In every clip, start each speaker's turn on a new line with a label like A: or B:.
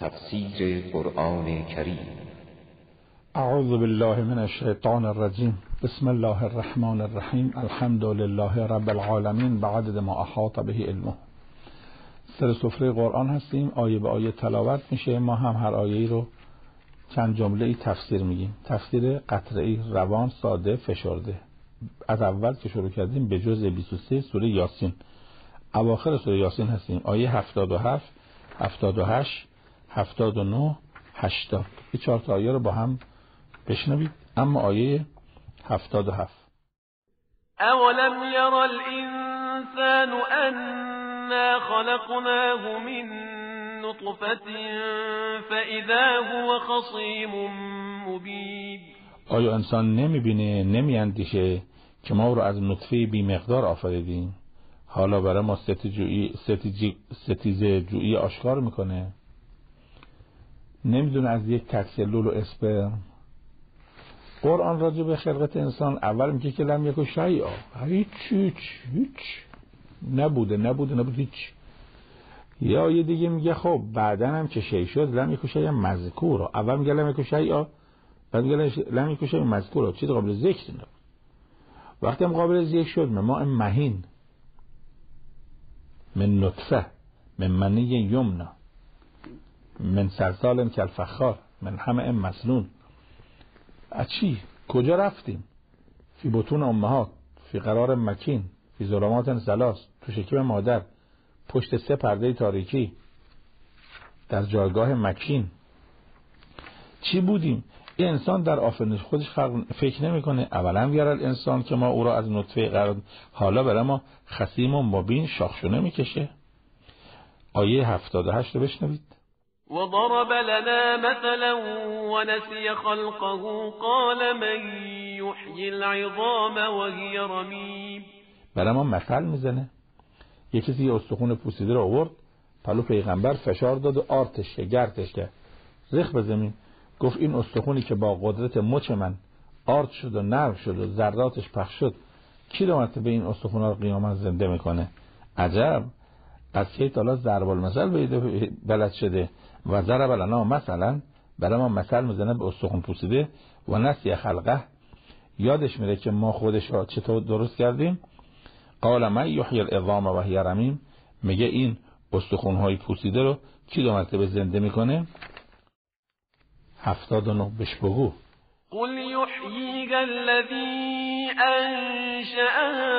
A: تفسیر قرآن کریم اعوذ بالله من الشیطان الرجیم بسم الله الرحمن الرحیم الحمد لله رب العالمین بعدد ما احاط به علمه سر سفره قرآن هستیم آیه به آیه تلاوت میشه ما هم هر آیه رو چند جمله ای تفسیر میگیم تفسیر قطره ای روان ساده فشرده از اول که شروع کردیم به جز 23 سوره یاسین اواخر سوره یاسین هستیم آیه 77 78 هفتاد 79 80 این چهار تا آیه رو با هم بشنوید اما آیه 77
B: اولم یر الانسان انا خلقناه من نطفت فاذا هو خصیم مبین
A: آیا انسان نمی نمی نمیاندیشه که ما رو از نطفه مقدار آفریدیم حالا برای ما ستیز جویی آشکار میکنه نمیدونه از یک تکسلول و اسپرم قرآن راجع به خلقت انسان اول میگه که لم یک شیعا هیچ هیچ هیچ نبوده نبوده نبوده هیچ یا یه دیگه میگه خب بعدا هم چه شی شد لم یک شیعا مذکور اول میگه لم یک ها بعد میگه لم یک مذکور ها چیز قابل ذکر وقتی هم قابل ذکر شد ما مهین من نطفه من منی یمنا من سرسال کلفخار من همه ام مسلون از چی؟ کجا رفتیم؟ فی بطون امهات فی قرار مکین فی ظلمات سلاس تو شکم مادر پشت سه پرده تاریکی در جایگاه مکین چی بودیم؟ این انسان در آفرینش خودش فکر نمیکنه اولا یرا انسان که ما او را از نطفه قرار حالا برای ما خسیم و مبین شاخشونه میکشه آیه 78 رو بشنوید
B: وضرب لنا مثلا ونسي خلقه قال من يحيي العظام وهي رميم
A: برای ما مثل میزنه یه کسی استخون پوسیده رو آورد پلو پیغمبر فشار داد و آرتش که گرتش که زخ به زمین گفت این استخونی که با قدرت مچ من آرد شد و نرم شد و زرداتش پخش شد کی رو به این استخون رو قیامت زنده میکنه عجب از که تالا زربال مثل بلد شده و ضرب لنا مثلا برای ما مثل میزنه به استخون پوسیده و نسی خلقه یادش میره که ما خودش را چطور درست کردیم قال من یحیی العظام و هی میگه این استخون های پوسیده رو چی دو مرتبه زنده میکنه هفتاد و نوبش بگو
B: قل یحییها الذی انشأها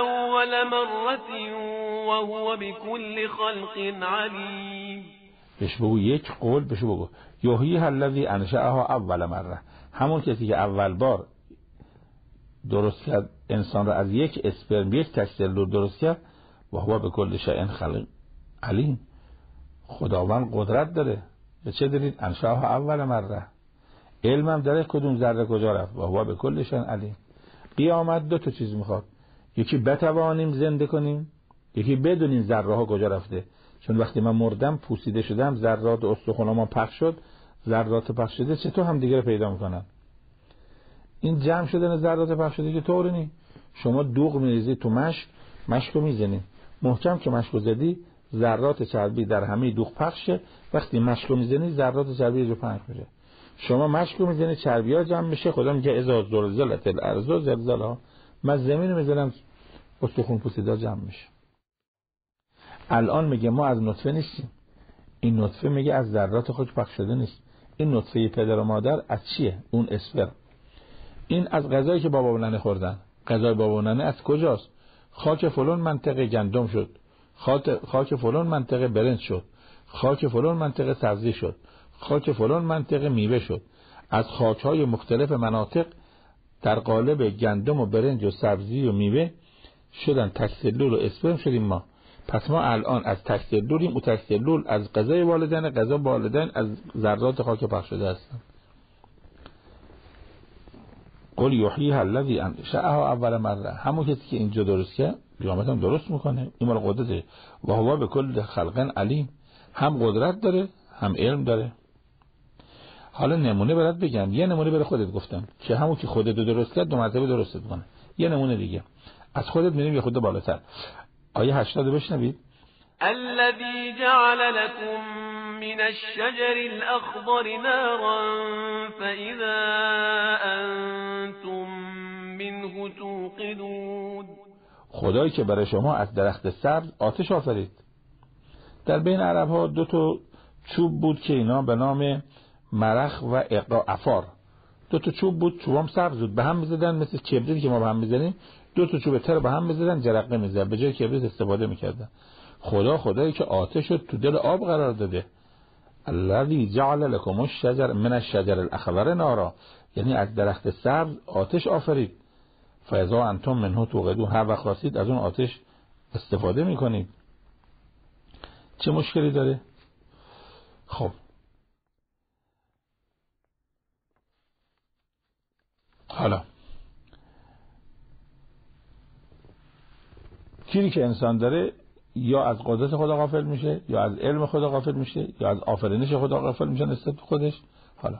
B: اول و وهو بكل خلق علیم
A: بهش بگو یک قول بهش بگو یوهی هلذی ها اول مره همون کسی که اول بار درست کرد انسان را از یک اسپرم یک تکسل درست کرد و هوا به کل شئن خلق علیم خداوند قدرت داره به چه دلیل ها اول مره علمم داره کدوم ذره کجا رفت و هوا به کل علی علیم قیامت دو تا چیز میخواد یکی بتوانیم زنده کنیم یکی بدونیم ذره ها کجا رفته چون وقتی من مردم پوسیده شدم ذرات ما پخش شد ذرات پخش شده چطور هم دیگه رو پیدا میکنن این جمع شدن ذرات پخش شده که تو نی شما دوغ میریزی تو مشک مشک رو میزنی محکم که مشکو زدی ذرات چربی در همه دوغ پخشه وقتی مشک رو میزنی ذرات چربی رو پخش میشه شما مشک رو میزنی چربی ها جمع میشه خدا میگه ازا زلزلت الارض زلزله من زمین میزنم استخون پوسیده جمع میشه الان میگه ما از نطفه نیستیم این نطفه میگه از ذرات خود پخش شده نیست این نطفه پدر و مادر از چیه اون اسپر این از غذایی که بابا و ننه خوردن غذای بابا و ننه از کجاست خاک فلان منطقه گندم شد خاک فلان منطقه برنج شد خاک فلان منطقه سبزی شد خاک فلان منطقه میوه شد از خاک های مختلف مناطق در قالب گندم و برنج و سبزی و میوه شدن تکسلول و اسپرم شدیم ما پس ما الان از تکسلولیم او تکسلول از قضای والدین قضا والدین از ذرات خاک پخش شده است. قل یحییها الذی انشأها اول مره همون کسی که اینجا درست کرد قیامت هم درست میکنه این مال قدرته و هوا به کل خلقن علیم هم قدرت داره هم علم داره حالا نمونه برات بگم یه نمونه برای خودت گفتم که همون که خودت درست کرد دو مرتبه درست کنه یه نمونه دیگه از خودت میریم یه خود بالاتر آیه 80 بشنوید
B: الذي جعل لكم من الشجر الأخضر نارا فاذا أنتم منه توقدون
A: خدایی که برای شما از درخت سبز آتش آفرید در بین عرب ها دو تا چوب بود که اینا به نام مرخ و اقا افار دو تا چوب بود چوبام سبز بود به هم میزدن مثل کبریتی که ما به هم میزنیم دو تا تر به هم میزدن جرقه میزد به جای کبریت استفاده میکردن خدا خدایی که آتش رو تو دل آب قرار داده الذی جعل لكم الشجر من الشجر الاخضر نارا یعنی از درخت سبز آتش آفرید فاذا انتم منه توقدو هر وقت خواستید از اون آتش استفاده میکنید چه مشکلی داره خب حالا تفکیری که انسان داره یا از قدرت خدا غافل میشه یا از علم خدا غافل میشه یا از آفرینش خدا غافل میشه نسبت خودش حالا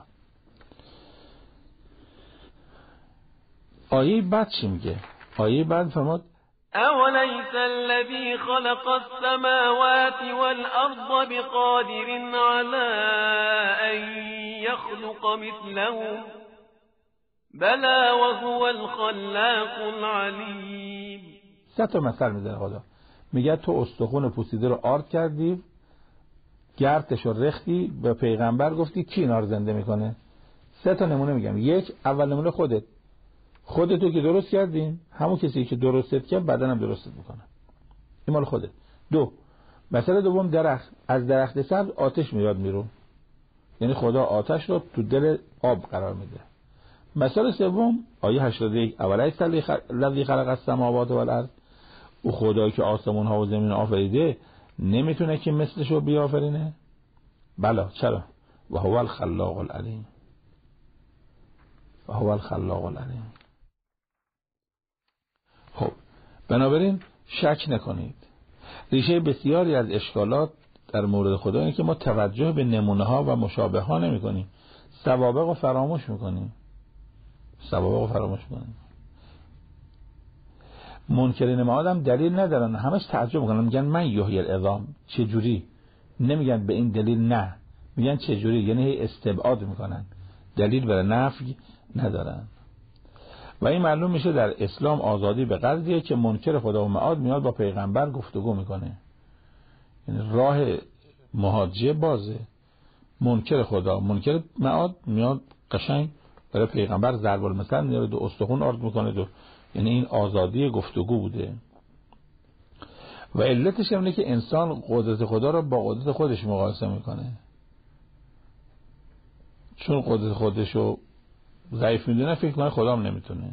A: آیه بعد چی میگه آیه بعد فرماد
B: اولیس الذی خلق السماوات والارض بقادر على ان یخلق مثله بلا وهو الخلاق العلیم
A: سه تا مثل میزنه خدا میگه تو استخون پوسیده رو آرد کردی گرتش رو رختی به پیغمبر گفتی چی اینا رو زنده میکنه سه تا نمونه میگم یک اول نمونه خودت خودتو که درست کردین همون کسی که درستت کرد بدنم هم درستت میکنه این مال خودت دو مثال دوم درخت از درخت سبز آتش میاد میرون یعنی خدا آتش رو تو دل آب قرار میده مثال سوم آیه 81 اولای الذی خلق السماوات والارض او خدایی که آسمون ها و زمین آفریده نمیتونه که مثلش رو بیافرینه بلا چرا و هو الخلاق العلیم و هو الخلاق العلیم خب بنابراین شک نکنید ریشه بسیاری از اشکالات در مورد خدا اینه که ما توجه به نمونه ها و مشابه ها نمی کنیم سوابق رو فراموش میکنیم سوابق رو فراموش میکنیم منکرین معاد دلیل ندارن همش تعجب میکنن میگن من یحیی العظام چه جوری نمیگن به این دلیل نه میگن چه جوری یعنی استبعاد میکنن دلیل برای نفی ندارن و این معلوم میشه در اسلام آزادی به قدریه که منکر خدا و معاد میاد با پیغمبر گفتگو میکنه یعنی راه مهاجه بازه منکر خدا منکر معاد میاد قشنگ برای پیغمبر ضرب المثل میاره دو استخون آرد میکنه دو یعنی این آزادی گفتگو بوده و علتش اینه که انسان قدرت خدا را با قدرت خودش مقایسه میکنه چون قدرت خودش رو ضعیف میدونه فکر کنه خدام نمیتونه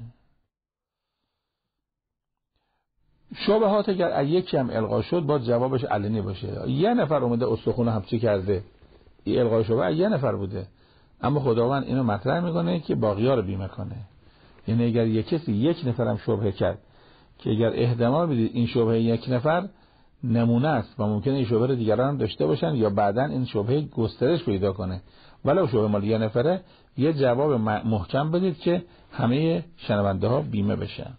A: شبهات اگر یکی هم القا شد با جوابش علنی باشه یه نفر اومده استخونه همچی کرده القا شبه یه نفر بوده اما خداوند اینو مطرح میکنه که باقیار رو بیمه کنه یعنی اگر یک کسی یک نفرم شبهه کرد که اگر احتمال بدید این شبهه یک نفر نمونه است و ممکنه این شبهه دیگران هم داشته باشن یا بعدا این شبهه گسترش پیدا کنه ولو شبهه مال یه نفره یه جواب محکم بدید که همه شنونده ها بیمه بشن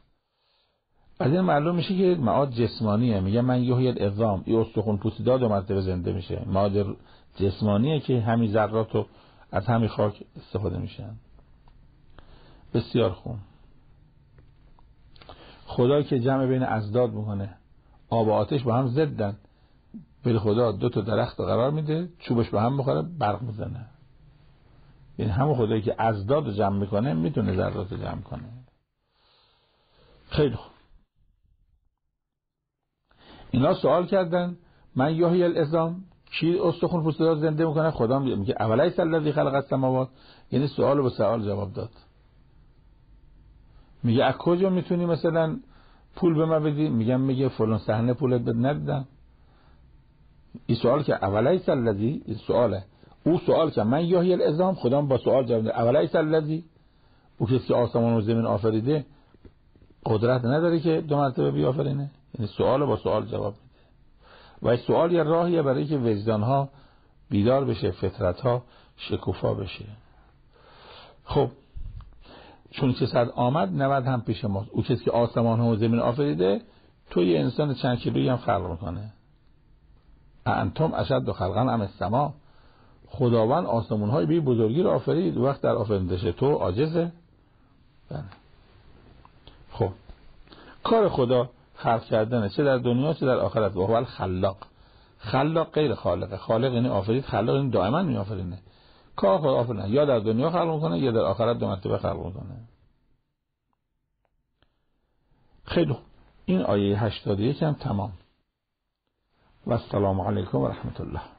A: از این معلوم میشه که معاد جسمانیه میگه من یه هیل اضام یه استخون پوستی داد و مرتبه زنده میشه معاد جسمانیه که همین ذرات از همین خاک استفاده میشن بسیار خوب خدا که جمع بین ازداد میکنه آب و آتش با هم زدن بل خدا دو تا درخت قرار میده چوبش به هم بخوره برق میزنه این یعنی همه خدایی که ازداد رو جمع میکنه میتونه ذرات رو جمع کنه خیلی خوب اینا سوال کردن من یحیی الازام کی استخون پوستدار زنده میکنه خدا میگه اولیس الذی خلق السماوات یعنی سوال به سوال جواب داد میگه از کجا میتونی مثلا پول به من بدی میگم میگه فلان صحنه پولت بد ندادم این سوال که اولی الذی این سواله او سوال که من یا الازام خدام با سوال جواب میده اولی الذی او کسی آسمان و زمین آفریده قدرت نداره که دو مرتبه بیافرینه یعنی سوال با سوال جواب میده و سوال یه راهیه برای که وجدان ها بیدار بشه فطرت ها شکوفا بشه خب چون چه صد آمد نود هم پیش ما. او کسی که آسمان و زمین آفریده تو یه انسان چند کیلویی هم خلق میکنه انتم اشد و خلقن ام السما خداوند آسمون های بی بزرگی رو آفرید وقت در آفرینش تو عاجزه بله خب کار خدا خلق کردنه چه در دنیا چه در آخرت و خلاق خلاق غیر خالقه خالق اینه یعنی آفرید خلاق این یعنی دائما آفرینه. کار خدا آفرین یا در دنیا خلق میکنه یا در آخرت دو مرتبه خلق میکنه خیلی این آیه 81 هم تمام و السلام علیکم و رحمت الله